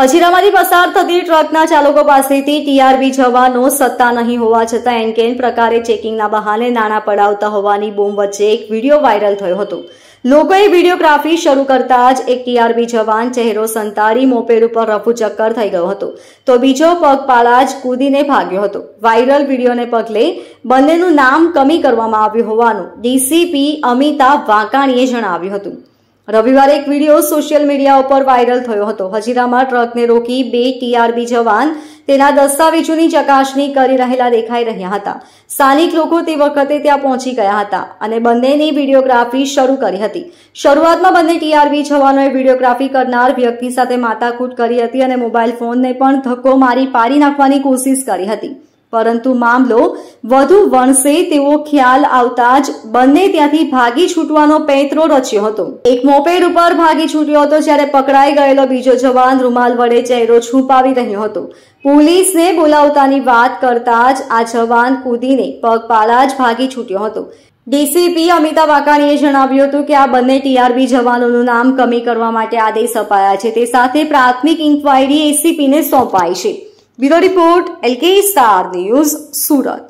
હજીરામાંથી પસાર થતી ટ્રકના ચાલકો પાસેથી ટીઆરબી જવાનો સત્તા નહીં હોવા છતાં એનકેન પ્રકારે ચેકિંગના બહાને નાણાં પડાવતા હોવાની બોમ્બ વચ્ચે એક વીડિયો વાયરલ થયો હતો. લોકોએ વિડીયોગ્રાફી શરૂ કરતા જ એક ટીઆરબી જવાન ચહેરો સંતાડી મોપેડ ઉપર રફુ ચક્કર થઈ ગયો હતો. તો બીજો પગપાળા જ કૂદીને ભાગ્યો હતો. વાયરલ વિડીયોને પગલે બંનેનું નામ કમી કરવામાં આવ્યું હોવાનું ડીસીપી અમિતાભ વાંકાણીએ જણાવ્યું હતું. રવિવારે એક વીડિયો સોશિયલ મીડિયા ઉપર વાયરલ થયો હતો. હજીરામાં ટ્રકને રોકી બે ટીઆરબી જવાન તેના દસ્તાવેજોની ચકાસણી કરી રહેલા દેખાઈ રહ્યા હતા. સ્થાનિક લોકો તે વખતે ત્યાં પહોંચી ગયા હતા અને બંનેની વિડીયોગ્રાફી શરૂ કરી હતી. શરૂઆતમાં બંને ટીઆરબી જવાનોએ વિડીયોગ્રાફી કરનાર વ્યક્તિ સાથે માથાકૂટ કરી હતી અને મોબાઈલ ફોનને પણ ધક્કો મારી પાડી નાખવાની કોશિશ કરી હતી. પરંતુ મામલો વધુ વણસે તેવો ખ્યાલ આવતા જ બંને ત્યાંથી ભાગી છૂટવાનો પેંતરો રચ્યો હતો. એક મોપેડ ઉપર ભાગી છૂટ્યો હતો જ્યારે પકડાઈ ગયેલો બીજો જવાન રૂમાલ વડે ચહેરો છુપાવી રહ્યો હતો. પોલીસને બોલાવતાની વાત કરતા જ આ જવાન કૂદીને પગપાળા જ ભાગી છૂટ્યો હતો. ડીસીપી અમિતા વાકાણીએ જણાવ્યું હતું કે આ બંને ટીઆરબી જવાનોનું નામ કમી કરવા માટે આદેશ અપાયા છે. તે સાથે પ્રાથમિક ઇન્કવાયરી એસીપીને સોંપાઈ છે. Bureau report LK star news Surat.